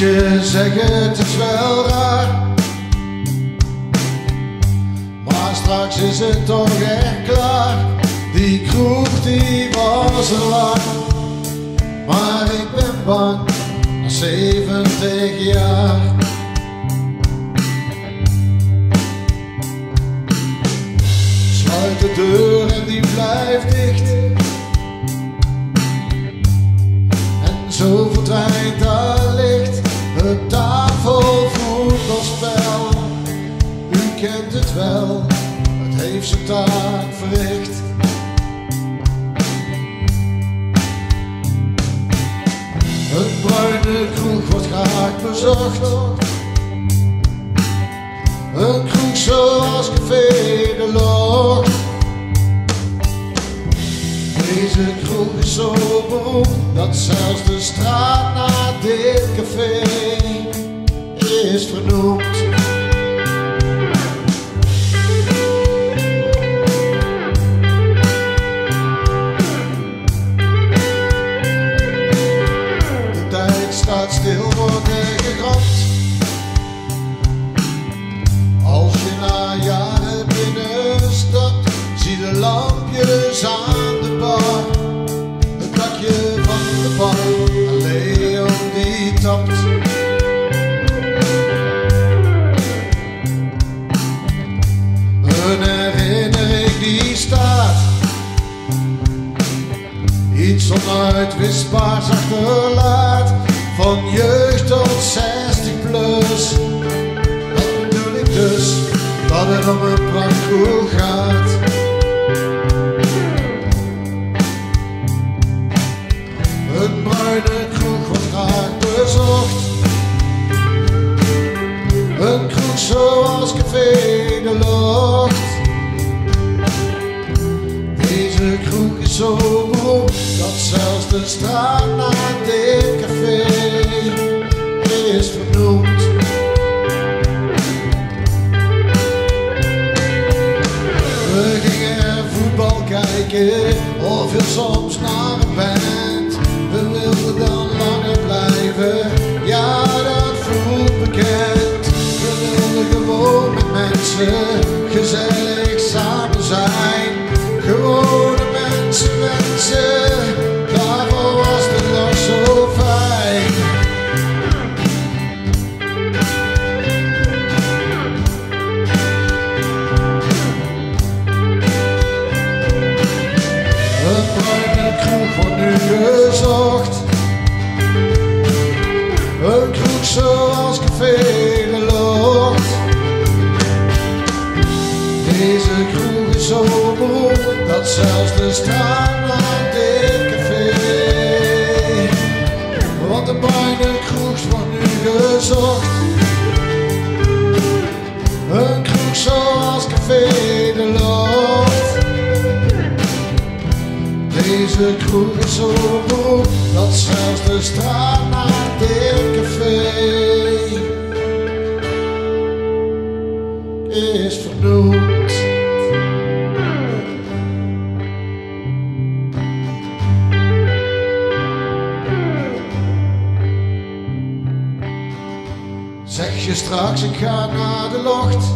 je zeggen, het is wel raar. Maar straks is het toch echt klaar. Die kroeg die was er lang. Maar ik ben bang, na 70 jaar. Sluit de deur en die blijft dicht. En zo verdwijnt daar taak. Een bruine kroeg wordt graag bezocht. Een kroeg zoals Café de Locht. Deze kroeg is zo beroemd dat zelfs de straat naar dit café is vernoemd. Er gegrapt. Als je na jaren binnenstapt, zie de lampjes aan de bar. Het dakje van de bar, en Leon die tapt. Een herinnering die staat. Iets onuitwisbaars achterlaat. Van tot 60 plus. Dat bedoel ik dus, dat het om een prachtkoel gaat. Een bruine kroeg wordt graag bezocht. Een kroeg zoals Café de Locht. Deze kroeg is zo beroemd dat zelfs de straat of heel soms naar band. We wilden dan langer blijven, ja dat voelt bekend. We wilden gewoon met mensen gezellig samen zijn. Gewone mensen wensen, wordt nu gezocht. Een kroeg zoals Café de Locht. Deze kroeg is zo beroemd dat zelfs de straat naar dit café. Want de bruine kroeg wordt nu gezocht. Een kroeg zoals Café Deze kroeg is zo dat zelfs de straat naar dit café. Is vernoemd. Zeg je straks ik ga naar de locht.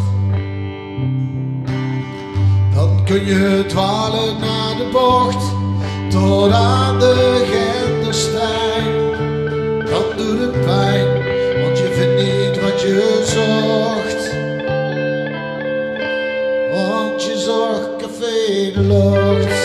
Dan kun je dwalen naar de bocht tot aan de Genderstein. Dan doet het pijn, want je vindt niet wat je zocht. Want je zocht café de lucht.